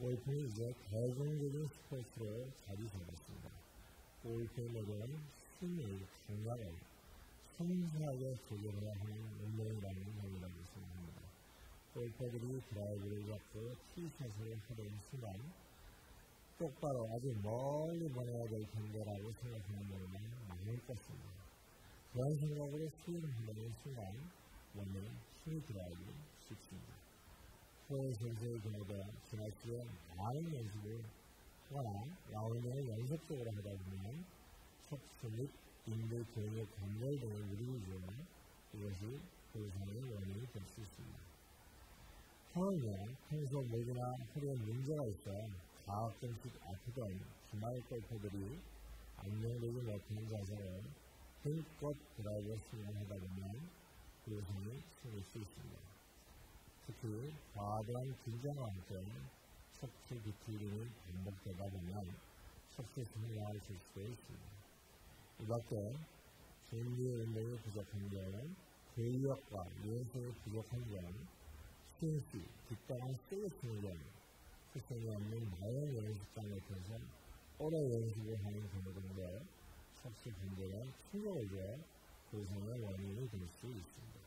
골프는 이제 대중적인 스포츠로 자리 잡았습니다. 매력은 힘을, 강약을 섬세하게 조절해야 하는 운동이라는 점이라고 생각합니다. 골퍼들이 드라이브를 잡고 티샷을 하는 순간 똑바로 아주 멀리 보내야 될 텐데라고 생각하는 경우가 많을 것입니다. 그런 생각으로 스윙하는 순간 몸에 힘이 들어가기 쉽습니다. 선수의 경우도 지난 시에 많은 연습을 하거나 라운딩을 연속적으로 하다 보면 척수 및 인대 근육 관절 등의 무리를 주면 이것이 부상의 원인이 될 수 있습니다. 허은은 평소 목이나 허리에 문제가 있어 가끔씩 아프던 주말 골퍼들이 안정되지 못하는 자세로 힘껏 드라이브 스윙을 하다 보면 부상이 생길 수 있습니다. 특히 과도한 긴장과 함께 척추 비틀림이 반복되다 보면 척추 승리할 수도 있습니다. 이 밖에 준비 운동이 부족한 경우 근력과 연습이 부족한 경우 스탠스, 뒷땅을 세게 치는 경우 특성이 없는 다양한 연습장 같아서 오래 연습을 하는 경우 등도 척추 분들에 충격을 줘 부상의 원인이 될 수 있습니다.